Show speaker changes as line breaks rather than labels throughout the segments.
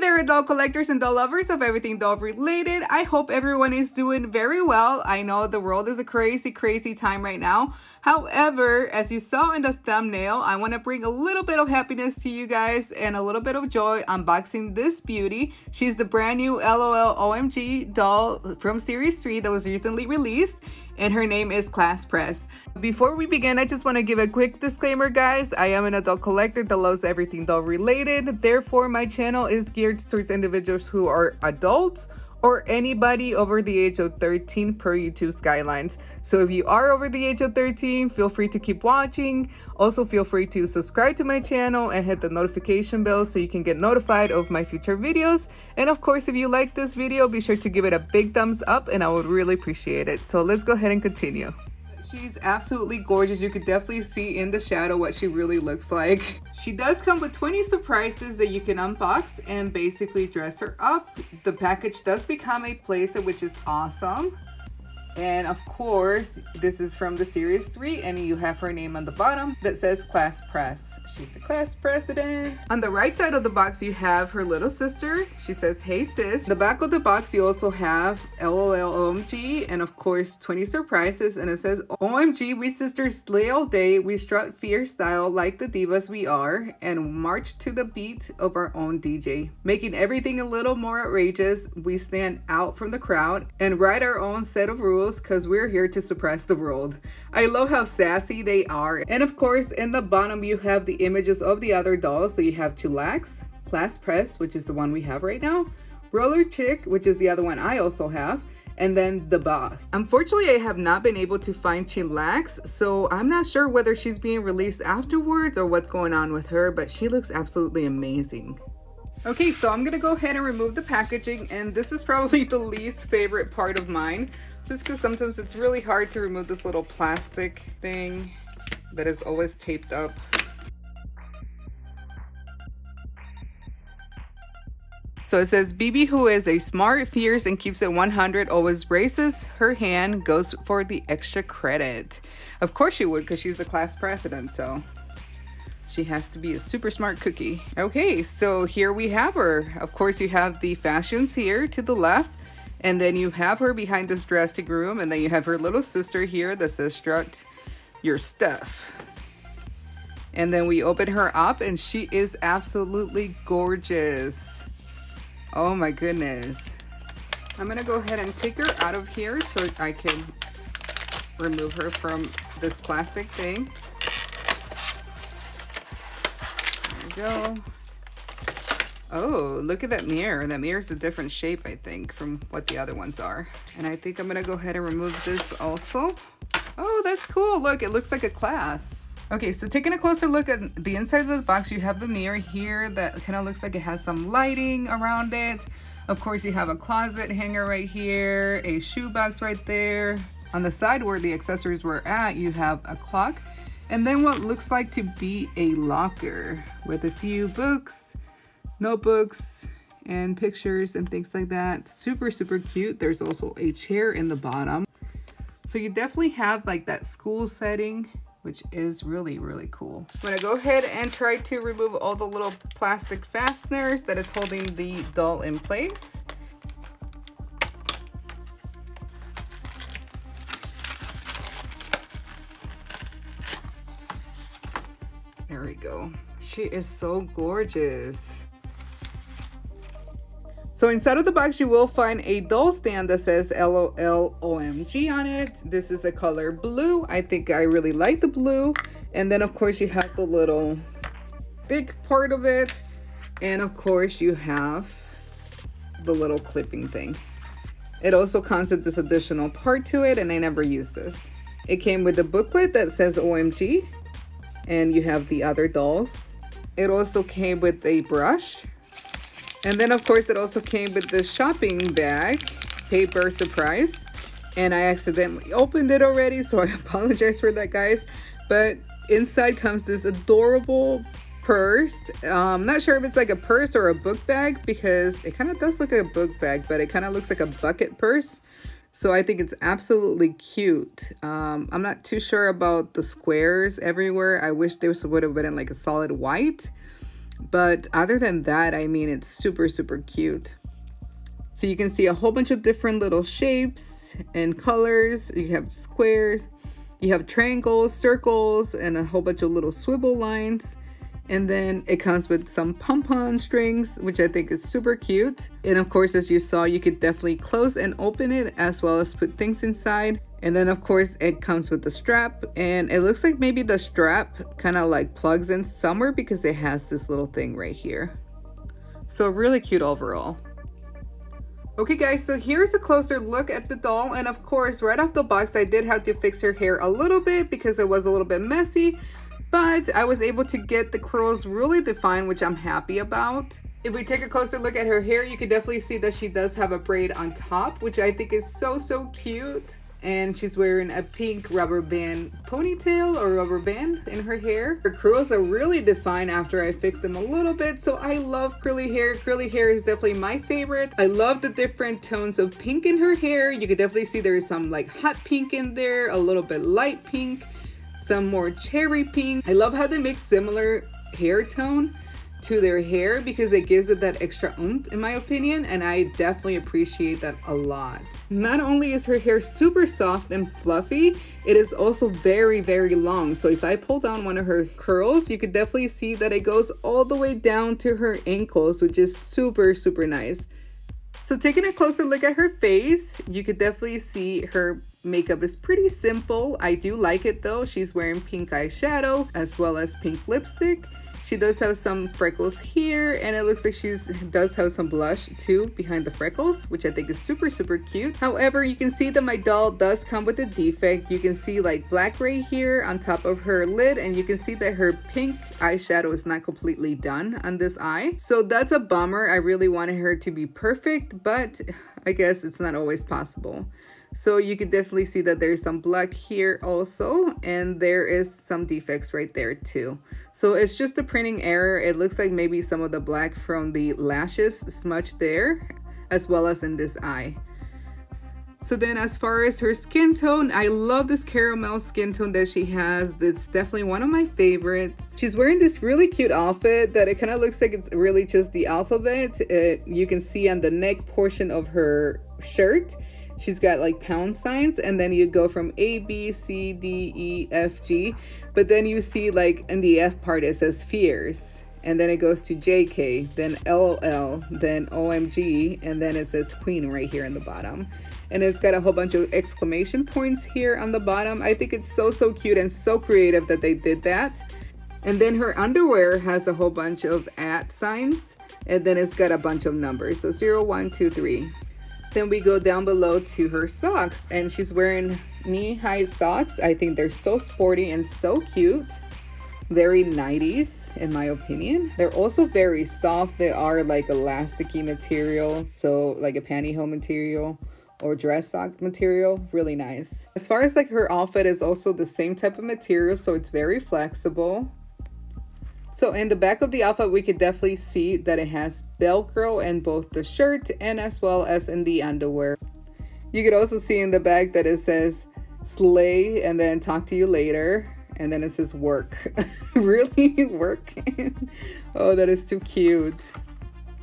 there, doll collectors and doll lovers of everything doll related. I hope everyone is doing very well. I know the world is a crazy, crazy time right now. However, as you saw in the thumbnail, I want to bring a little bit of happiness to you guys and a little bit of joy unboxing this beauty. She's the brand new LOL OMG doll from Series 3 that was recently released and her name is Class Prez. Before we begin, I just want to give a quick disclaimer, guys. I am an adult collector that loves everything doll related. Therefore, my channel is geared towards individuals who are adults or anybody over the age of 13 per YouTube guidelines. So if you are over the age of 13, feel free to keep watching. Also feel free to subscribe to my channel and hit the notification bell so you can get notified of my future videos. And of course, if you like this video, be sure to give it a big thumbs up and I would really appreciate it. So let's go ahead and continue. She's absolutely gorgeous. You could definitely see in the shadow what she really looks like. She does come with 20 surprises that you can unbox and basically dress her up. The package does become a playset, which is awesome. And of course, this is from the series three and you have her name on the bottom that says class prez. She's the class president. On the right side of the box, you have her little sister. She says, hey sis. The back of the box, you also have LOLOMG and of course 20 surprises. And it says, OMG, we sisters slay all day. We strut fierce style like the divas we are and march to the beat of our own DJ. Making everything a little more outrageous, we stand out from the crowd and write our own set of rules because we're here to suppress the world. I love how sassy they are. And of course, in the bottom, you have the images of the other dolls. So you have Chillax, Class Prez, which is the one we have right now, Roller Chick, which is the other one I also have, and then the boss. Unfortunately, I have not been able to find Chillax, so I'm not sure whether she's being released afterwards or what's going on with her, but she looks absolutely amazing. Okay, so I'm gonna go ahead and remove the packaging, and this is probably the least favorite part of mine, just because sometimes it's really hard to remove this little plastic thing that is always taped up. So it says BB who is a smart, fierce, and keeps it 100 always raises her hand, goes for the extra credit. Of course she would because she's the class president, so she has to be a super smart cookie. Okay, so here we have her. Of course you have the fashions here to the left, and then you have her behind this dressing room, and then you have her little sister here that says strut your stuff. And then we open her up and she is absolutely gorgeous. Oh my goodness. I'm gonna go ahead and take her out of here so I can remove her from this plastic thing. Go. Oh, look at that mirror. That mirror is a different shape, I think, from what the other ones are. And I think I'm gonna go ahead and remove this also. Oh, that's cool. Look, it looks like a class. Okay, so taking a closer look at the inside of the box, you have the mirror here that kind of looks like it has some lighting around it. Of course, you have a closet hanger right here, a shoebox right there. On the side where the accessories were at, you have a clock, and then what looks like to be a locker with a few books, notebooks, and pictures and things like that. Super, super cute. There's also a chair in the bottom. So you definitely have like that school setting which is really, really cool. I'm gonna go ahead and try to remove all the little plastic fasteners that it's holding the doll in place. There we go. She is so gorgeous. So inside of the box, you will find a doll stand that says LOLOMG on it. This is a color blue. I think I really like the blue. And then of course you have the little big part of it. And of course you have the little clipping thing. It also comes with this additional part to it and I never used this. It came with a booklet that says OMG and you have the other dolls. It also came with a brush and then of course it also came with the shopping bag, paper surprise. And I accidentally opened it already, so I apologize for that guys. But inside comes this adorable purse. I'm um, not sure if it's like a purse or a book bag because it kind of does look like a book bag, but it kind of looks like a bucket purse. So I think it's absolutely cute. Um, I'm not too sure about the squares everywhere. I wish this would have been like a solid white. But other than that, I mean, it's super, super cute. So you can see a whole bunch of different little shapes and colors. You have squares, you have triangles, circles, and a whole bunch of little swivel lines. And then it comes with some pom-pom strings, which I think is super cute. And of course, as you saw, you could definitely close and open it as well as put things inside. And then of course it comes with the strap and it looks like maybe the strap kind of like plugs in somewhere because it has this little thing right here. So really cute overall. Okay guys, so here's a closer look at the doll and of course right off the box I did have to fix her hair a little bit because it was a little bit messy but I was able to get the curls really defined, which I'm happy about. If we take a closer look at her hair, you can definitely see that she does have a braid on top, which I think is so, so cute. And she's wearing a pink rubber band ponytail or rubber band in her hair. Her curls are really defined after I fixed them a little bit, so I love curly hair. Curly hair is definitely my favorite. I love the different tones of pink in her hair. You can definitely see there's some like hot pink in there, a little bit light pink some more cherry pink. I love how they make similar hair tone to their hair because it gives it that extra oomph in my opinion and I definitely appreciate that a lot. Not only is her hair super soft and fluffy, it is also very very long so if I pull down one of her curls you could definitely see that it goes all the way down to her ankles which is super super nice. So taking a closer look at her face, you could definitely see her makeup is pretty simple. I do like it though. She's wearing pink eyeshadow as well as pink lipstick. She does have some freckles here and it looks like she does have some blush too behind the freckles, which I think is super, super cute. However, you can see that my doll does come with a defect. You can see like black right here on top of her lid and you can see that her pink eyeshadow is not completely done on this eye. So that's a bummer. I really wanted her to be perfect, but I guess it's not always possible. So you can definitely see that there's some black here also, and there is some defects right there too. So it's just a printing error. It looks like maybe some of the black from the lashes smudged there, as well as in this eye. So then as far as her skin tone, I love this caramel skin tone that she has. It's definitely one of my favorites. She's wearing this really cute outfit that it kind of looks like it's really just the alphabet. It, you can see on the neck portion of her shirt she's got like pound signs and then you go from A, B, C, D, E, F, G. But then you see like in the F part it says fears. And then it goes to JK, then LOL, then OMG, and then it says Queen right here in the bottom. And it's got a whole bunch of exclamation points here on the bottom. I think it's so, so cute and so creative that they did that. And then her underwear has a whole bunch of at signs. And then it's got a bunch of numbers. So 0, 1, 2, 3. Then we go down below to her socks and she's wearing knee-high socks. I think they're so sporty and so cute. Very 90s in my opinion. They're also very soft. They are like elasticy material. So like a pantyhose material or dress sock material really nice as far as like her outfit is also the same type of material so it's very flexible so in the back of the outfit, we could definitely see that it has Velcro in both the shirt and as well as in the underwear. You could also see in the back that it says slay and then talk to you later. And then it says work. really? Work? oh, that is too cute.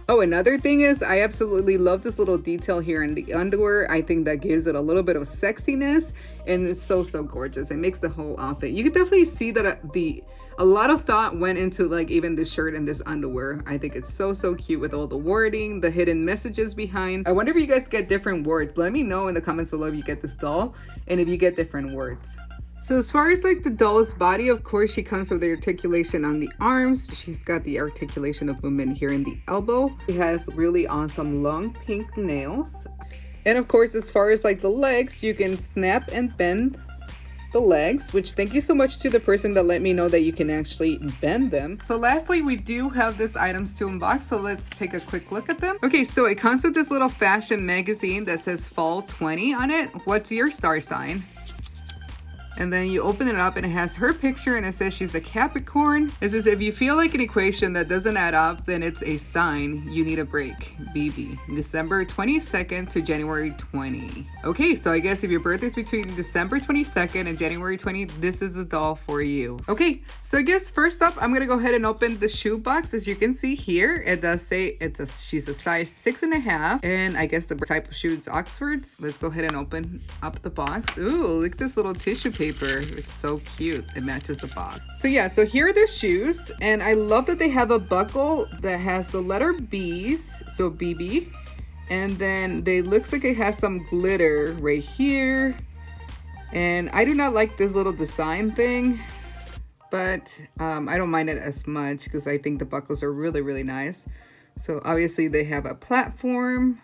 Oh, another thing is I absolutely love this little detail here in the underwear. I think that gives it a little bit of sexiness and it's so, so gorgeous. It makes the whole outfit. You can definitely see that uh, the a lot of thought went into like even this shirt and this underwear. I think it's so, so cute with all the wording, the hidden messages behind. I wonder if you guys get different words. Let me know in the comments below if you get this doll and if you get different words. So as far as like the doll's body, of course, she comes with the articulation on the arms. She's got the articulation of movement here in the elbow. She has really awesome long pink nails. And of course, as far as like the legs, you can snap and bend the legs, which thank you so much to the person that let me know that you can actually bend them. So lastly, we do have this items to unbox, so let's take a quick look at them. Okay, so it comes with this little fashion magazine that says fall 20 on it. What's your star sign? And then you open it up and it has her picture and it says she's a Capricorn. It says if you feel like an equation that doesn't add up, then it's a sign you need a break. BB. December 22nd to January 20. Okay, so I guess if your birthday's between December 22nd and January 20, this is the doll for you. Okay, so I guess first up, I'm gonna go ahead and open the shoe box. As you can see here, it does say it's a she's a size six and a half, and I guess the type of shoes Oxfords. Let's go ahead and open up the box. Ooh, look at this little tissue paper paper. It's so cute. It matches the box. So yeah, so here are the shoes. And I love that they have a buckle that has the letter B's. So BB. And then they looks like it has some glitter right here. And I do not like this little design thing. But um, I don't mind it as much because I think the buckles are really, really nice. So obviously they have a platform.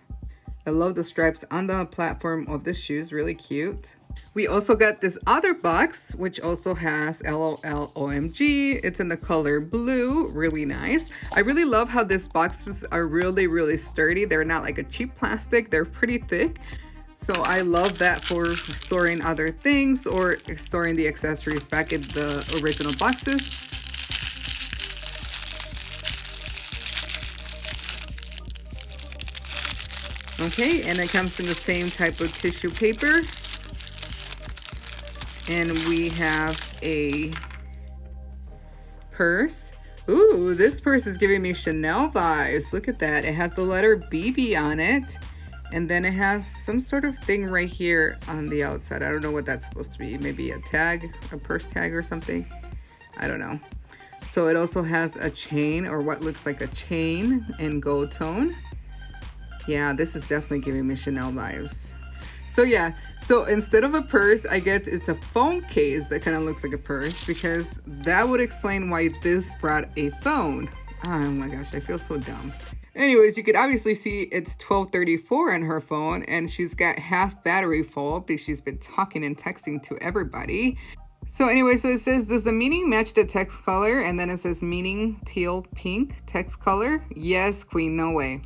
I love the stripes on the platform of the shoes. Really cute. We also got this other box, which also has LOL OMG. It's in the color blue, really nice. I really love how these boxes are really, really sturdy. They're not like a cheap plastic, they're pretty thick. So I love that for storing other things or storing the accessories back in the original boxes. Okay, and it comes in the same type of tissue paper and we have a purse. Ooh, this purse is giving me Chanel vibes. Look at that. It has the letter BB on it. And then it has some sort of thing right here on the outside. I don't know what that's supposed to be. Maybe a tag, a purse tag or something. I don't know. So it also has a chain or what looks like a chain in gold tone. Yeah, this is definitely giving me Chanel vibes. So yeah, so instead of a purse, I get it's a phone case that kind of looks like a purse because that would explain why this brought a phone. Oh my gosh, I feel so dumb. Anyways, you could obviously see it's 1234 on her phone and she's got half battery full because she's been talking and texting to everybody. So anyway, so it says, does the meaning match the text color? And then it says meaning teal pink text color. Yes, queen, no way.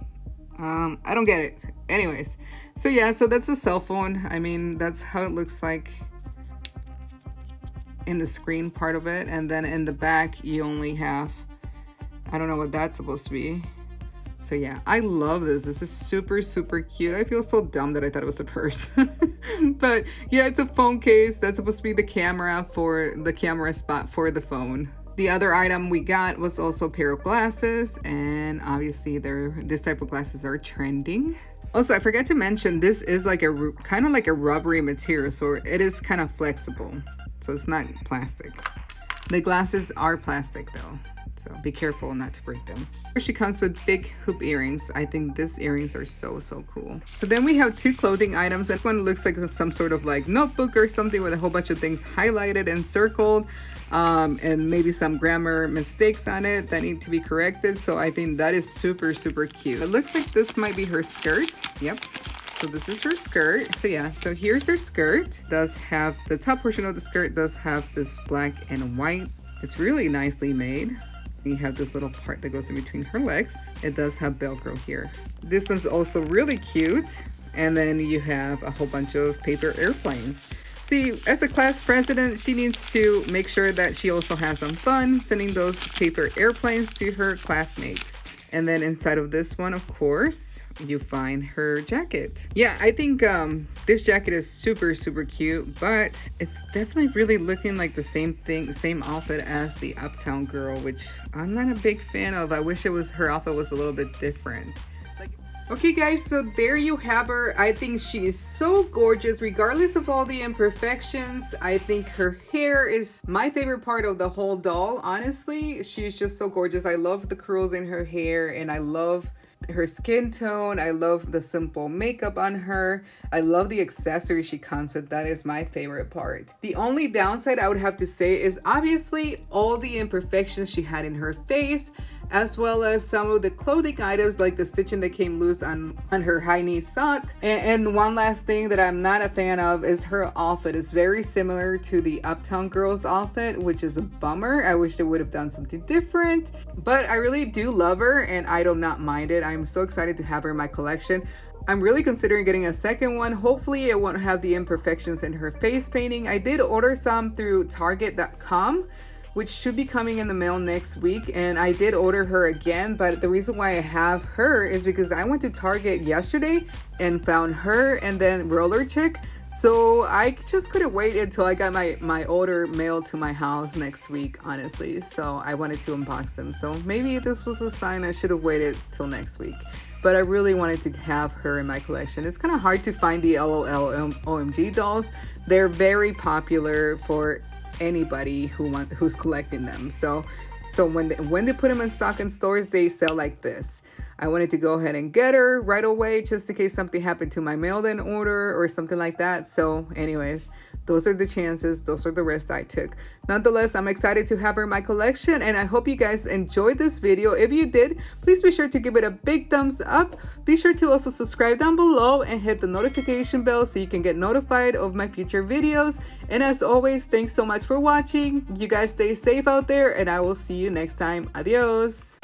Um, I don't get it. Anyways, so yeah, so that's a cell phone. I mean, that's how it looks like in the screen part of it. And then in the back, you only have, I don't know what that's supposed to be. So yeah, I love this. This is super, super cute. I feel so dumb that I thought it was a purse. but yeah, it's a phone case. That's supposed to be the camera for the camera spot for the phone. The other item we got was also a pair of glasses and obviously they're this type of glasses are trending. Also, I forgot to mention this is like a kind of like a rubbery material so it is kind of flexible. So it's not plastic. The glasses are plastic though. So be careful not to break them. She comes with big hoop earrings. I think these earrings are so, so cool. So then we have two clothing items. That one looks like some sort of like notebook or something with a whole bunch of things highlighted and circled. Um, and maybe some grammar mistakes on it that need to be corrected. So I think that is super, super cute. It looks like this might be her skirt. Yep. So this is her skirt. So yeah, so here's her skirt. Does have the top portion of the skirt does have this black and white. It's really nicely made. You have this little part that goes in between her legs. It does have Velcro here. This one's also really cute. And then you have a whole bunch of paper airplanes. See, as the class president, she needs to make sure that she also has some fun sending those paper airplanes to her classmates. And then inside of this one, of course, you find her jacket. Yeah, I think um, this jacket is super, super cute, but it's definitely really looking like the same thing, same outfit as the Uptown Girl, which I'm not a big fan of. I wish it was her outfit was a little bit different. Okay guys, so there you have her. I think she is so gorgeous regardless of all the imperfections. I think her hair is my favorite part of the whole doll, honestly. She's just so gorgeous. I love the curls in her hair and I love her skin tone. I love the simple makeup on her. I love the accessories she comes with. That is my favorite part. The only downside I would have to say is obviously all the imperfections she had in her face as well as some of the clothing items like the stitching that came loose on, on her high knee sock. And, and one last thing that I'm not a fan of is her outfit. It's very similar to the Uptown Girls outfit, which is a bummer. I wish they would have done something different, but I really do love her and I do not mind it. I'm so excited to have her in my collection. I'm really considering getting a second one. Hopefully it won't have the imperfections in her face painting. I did order some through target.com which should be coming in the mail next week and I did order her again but the reason why I have her is because I went to Target yesterday and found her and then Roller Chick so I just couldn't wait until I got my, my order mailed to my house next week, honestly. So I wanted to unbox them. So maybe this was a sign I should have waited till next week. But I really wanted to have her in my collection. It's kind of hard to find the LOL OMG dolls. They're very popular for anybody who want who's collecting them. So so when they, when they put them in stock in stores, they sell like this. I wanted to go ahead and get her right away just in case something happened to my mailed in order or something like that. So anyways, those are the chances. Those are the risks I took. Nonetheless, I'm excited to have her in my collection and I hope you guys enjoyed this video. If you did, please be sure to give it a big thumbs up. Be sure to also subscribe down below and hit the notification bell so you can get notified of my future videos. And as always, thanks so much for watching. You guys stay safe out there and I will see you next time. Adios.